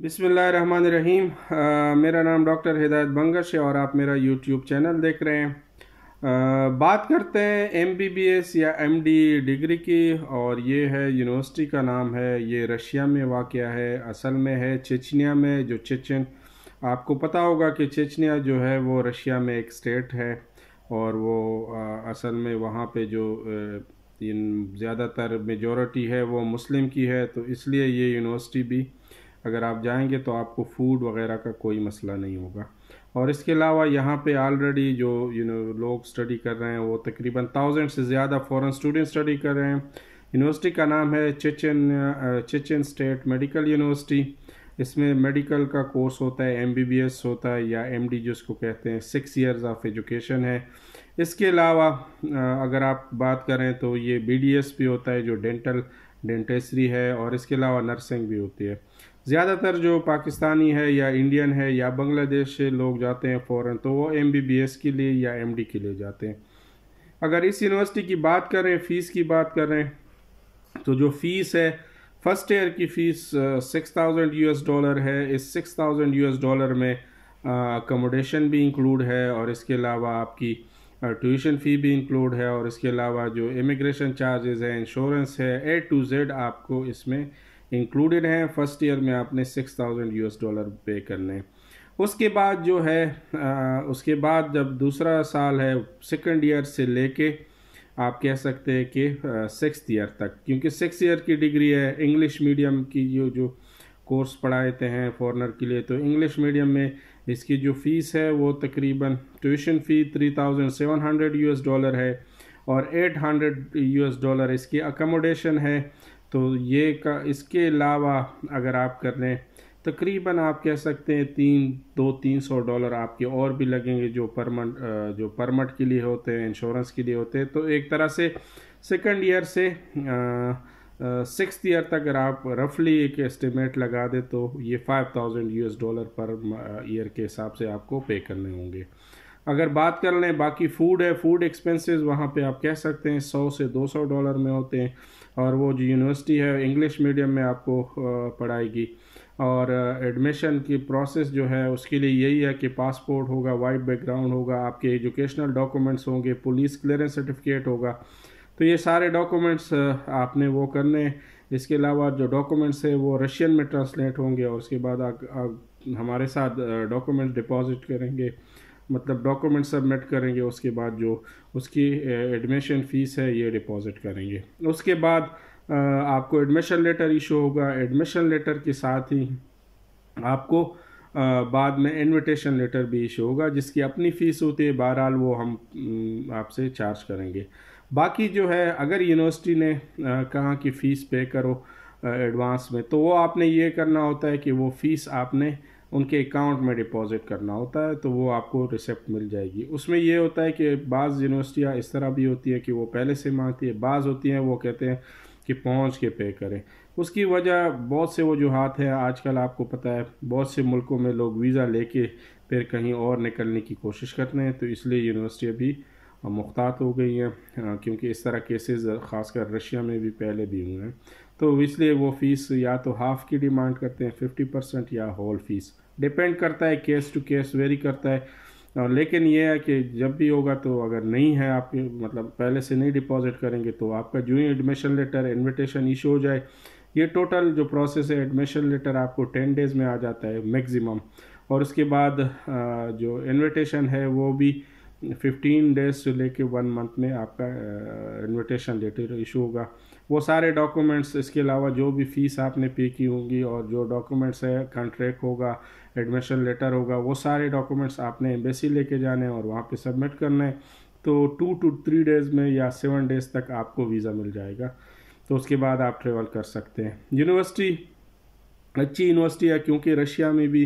बिसमीम मेरा नाम डॉक्टर हिदायत बंगश है और आप मेरा यूट्यूब चैनल देख रहे हैं। आ, बात करते हैं एमबीबीएस या एमडी डिग्री की और ये है यूनिवर्सिटी का नाम है ये रशिया में वाक़ है असल में है चेचनिया में जो चेचन आपको पता होगा कि चेचनिया जो है वो रशिया में एक स्टेट है और वो आ, असल में वहाँ पे जो ज़्यादातर मेजॉरिटी है वो मुस्लिम की है तो इसलिए ये यूनिवर्सिटी भी अगर आप जाएँगे तो आपको फ़ूड वगैरह का कोई मसला नहीं होगा। और इसके अलावा यहाँ पे ऑलरेडी जो यू नो लोग स्टडी कर रहे हैं, वो तकरीबन थाउज़ेंड से ज़्यादा फॉरेन स्टूडेंट स्टडी कर रहे हैं। यूनिवर्सिटी का नाम है Chechen Chechen state medical university इसमें मेडिकल का कोर्स होता है एमबीबीएस होता है, या एमडी जिसको कहते हैं सिक्स इयर्स ऑफ़ एजुकेशन है। इसके अलावा अगर आप बात करें तो ये बीडीएस भी होता है, जो डेंटल डेंटिस्ट्री है और इसके अलावा नर्सिंग भी होती है। ज़्यादातर जो पाकिस्तानी है या इंडियन है या बांग्लादेश से लोग जाते हैं फ़ौरन तो वो एमबीबीएस के लिए या एमडी के लिए जाते हैं। अगर इस यूनिवर्सिटी की बात करें फ़ीस की बात करें तो जो फ़ीस है फ़र्स्ट ईयर की fees six thousand U dollar है। इस सिक्स थाउज़ेंड यू डॉलर में अकोमोडेशन भी इंक्लूड है और इसके अलावा आपकी ट्यूशन फ़ी भी इंक्लूड है और इसके अलावा जो इमिग्रेशन चार्जेस है इंश्योरेंस है ए टू जेड आपको इसमें इंक्लूडेड हैं। फ़र्स्ट ईयर में आपने six thousand U dollar pay करने उसके बाद जो है आ, उसके बाद जब दूसरा साल है सेकेंड ईयर से लेके आप कह सकते हैं कि सिक्स ईयर तक। क्योंकि सिक्स ईयर की डिग्री है इंग्लिश मीडियम की जो जो कोर्स पढ़ाते हैं फॉरनर के लिए तो इंग्लिश मीडियम में इसकी जो फ़ीस है वो तकरीबन tuition fee three thousand seven hundred US dollar है और एट हंड्रेड यूएस डॉलर इसकी अकोमोडेशन है। तो ये का, इसके अलावा अगर आप कर लें, तकरीबन आप कह सकते हैं तीन, दो तीन सौ डॉलर आपके और भी लगेंगे जो परमट जो परमट के लिए होते हैं इंश्योरेंस के लिए होते हैं। तो एक तरह से सेकंड ईयर से सिक्स ईयर तक अगर आप रफली एक एस्टिमेट लगा दें तो ये five thousand U dollar per year के हिसाब से आपको पे करने होंगे। अगर बात कर लें, बाकी फ़ूड है फ़ूड एक्सपेंसेस वहाँ पे आप कह सकते हैं सौ से दो सौ डॉलर में होते हैं और वो जो यूनिवर्सिटी है इंग्लिश मीडियम में आपको पढ़ाएगी। और एडमिशन की प्रोसेस जो है, उसके लिए यही है कि पासपोर्ट होगा वाइट बैकग्राउंड होगा, आपके एजुकेशनल डॉक्यूमेंट्स होंगे पुलिस क्लियरेंस सर्टिफिकेट होगा तो ये सारे डॉक्यूमेंट्स आपने वो करने। इसके अलावा जो डॉक्यूमेंट्स है वो रशियन में ट्रांसलेट होंगे और उसके बाद आ, आ, हमारे साथ डॉक्यूमेंट डिपॉजिट करेंगे। मतलब डॉक्यूमेंट सबमिट करेंगे उसके बाद जो उसकी एडमिशन फ़ीस है ये डिपॉज़िट करेंगे। उसके बाद आपको एडमिशन लेटर इशू होगा। एडमिशन लेटर के साथ ही आपको बाद में इनविटेशन लेटर भी इशू होगा, जिसकी अपनी फ़ीस होती है, बहरहाल वो हम आपसे चार्ज करेंगे। बाकी जो है, अगर यूनिवर्सिटी ने कहा कि फ़ीस पे करो एडवांस में तो वो आपने ये करना होता है कि वो फ़ीस आपने उनके अकाउंट में डिपॉजिट करना होता है तो वो आपको रिसिप्ट मिल जाएगी। उसमें ये होता है कि बाज़ यूनिवर्सिटियाँ इस तरह भी होती है कि वो पहले से मांगती है, बाज़ होती हैं, वो कहते हैं कि पहुँच के पे करें। उसकी वजह बहुत से वजूहत हैं। आजकल आपको पता है, बहुत से मुल्कों में लोग वीज़ा लेके फिर कहीं और निकलने की कोशिश करते हैं तो इसलिए यूनिवर्सिटी अभी मुख्तात हो गई हैं क्योंकि इस तरह केसेस, ख़ासकर रशिया में भी पहले भी हुए हैं। तो इसलिए वो फ़ीस या तो हाफ़ की डिमांड करते हैं, फिफ्टी परसेंट, या होल फ़ीस। डिपेंड करता है, केस टू केस वेरी करता है। लेकिन ये है कि जब भी होगा तो अगर नहीं है आपके मतलब पहले से नहीं डिपॉजिट करेंगे तो आपका जो ही एडमिशन लेटर, इनविटेशन इशू हो जाए ये टोटल जो प्रोसेस है एडमिशन लेटर आपको टेन डेज़ में आ जाता है मैक्सिमम और उसके बाद जो इनविटेशन है, वो भी फिफ्टीन डेज़ से लेके वन मंथ में आपका इनविटेशन लेटर इशू होगा। वो सारे डॉक्यूमेंट्स इसके अलावा जो भी फ़ीस आपने पे की होंगी और जो डॉक्यूमेंट्स है कॉन्ट्रैक्ट होगा एडमिशन लेटर होगा, वो सारे डॉक्यूमेंट्स आपने एम्बेसी लेके जाने और वहाँ पे सबमिट करना है। तो टू टू थ्री डेज़ में या सेवन डेज़ तक आपको वीज़ा मिल जाएगा। तो उसके बाद आप ट्रेवल कर सकते हैं। यूनिवर्सिटी अच्छी यूनिवर्सिटी है, क्योंकि रशिया में भी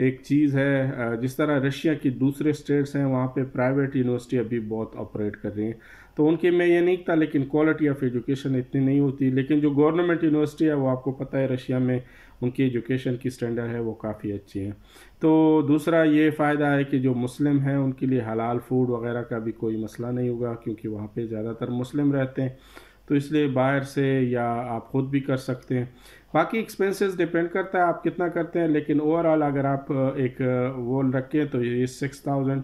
एक चीज़ है जिस तरह रशिया की दूसरे स्टेट्स हैं, वहाँ पे प्राइवेट यूनिवर्सिटी अभी बहुत ऑपरेट कर रही हैं। तो उनके में ये नहीं था, लेकिन क्वालिटी ऑफ़ एजुकेशन इतनी नहीं होती, लेकिन जो गवर्नमेंट यूनिवर्सिटी है, वो आपको पता है, रशिया में उनकी एजुकेशन की स्टैंडर्ड है, वो काफ़ी अच्छी है। तो दूसरा ये फ़ायदा है कि जो मुस्लिम हैं, उनके लिए हलाल फ़ूड वगैरह का भी कोई मसला नहीं होगा, क्योंकि वहाँ पर ज़्यादातर मुस्लिम रहते हैं। तो इसलिए बाहर से या आप ख़ुद भी कर सकते हैं। बाकी एक्सपेंसेस डिपेंड करता है, आप कितना करते हैं, लेकिन ओवरऑल अगर आप एक वो रखें तो ये six thousand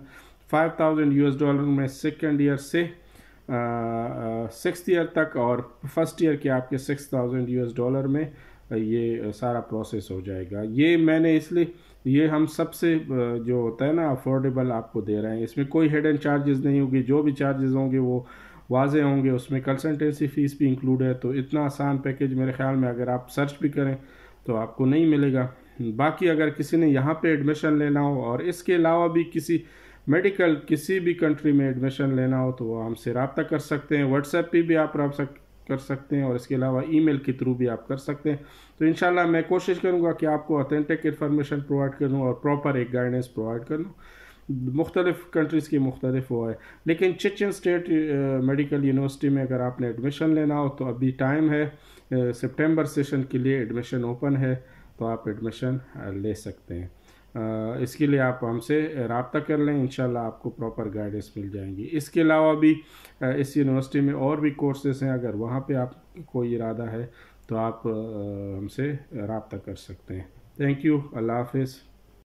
five thousand U dollar में सेकेंड ईयर से सिक्स ईयर तक और फ़र्स्ट ईयर के आपके सिक्स थाउज़ेंड यू डॉलर में ये सारा प्रोसेस हो जाएगा। ये मैंने इसलिए, ये हम सबसे जो होता है ना अफोर्डेबल आपको दे रहे हैं। इसमें कोई हिडन चार्जेस नहीं होगी, जो भी चार्जेस होंगे वो वाजे होंगे, उसमें कंसल्टेंसी फ़ीस भी इंक्लूड है तो इतना आसान पैकेज मेरे ख्याल में अगर आप सर्च भी करें तो आपको नहीं मिलेगा। बाकी अगर किसी ने यहाँ पे एडमिशन लेना हो और इसके अलावा भी किसी मेडिकल किसी भी कंट्री में एडमिशन लेना हो तो वो हमसे रबता कर सकते हैं। व्हाट्सएप पे भी आप रब कर सकते हैं और इसके अलावा ईमेल के थ्रू भी आप कर सकते हैं। तो इन मैं कोशिश करूँगा कि आपको ऑथेंटिक इन्फॉर्मेशन प्रोवाइड करूँ और प्रॉपर एक गाइडेंस प्रोवाइड करूँ। मुख्तलिफ़ कंट्रीज़ की मुख्तलिफ़ वो है। लेकिन चिचन स्टेट मेडिकल यूनिवर्सिटी में अगर आपने एडमिशन लेना हो तो अभी टाइम है सितंबर सेशन के लिए एडमिशन ओपन है तो आप एडमिशन ले सकते हैं। इसके लिए आप हमसे रबता कर लें इन आपको प्रॉपर गाइडेंस मिल जाएँगी। इसके अलावा भी इस यूनिवर्सिटी में और भी कोर्सेज हैं, अगर वहाँ पे आप, कोई इरादा है तो आप हमसे रबता कर सकते हैं। थैंक यू अल्लाह हाफिज़